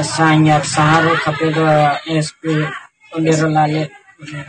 असां हींअर सहारो खपे तो एस पी उलेरो नाले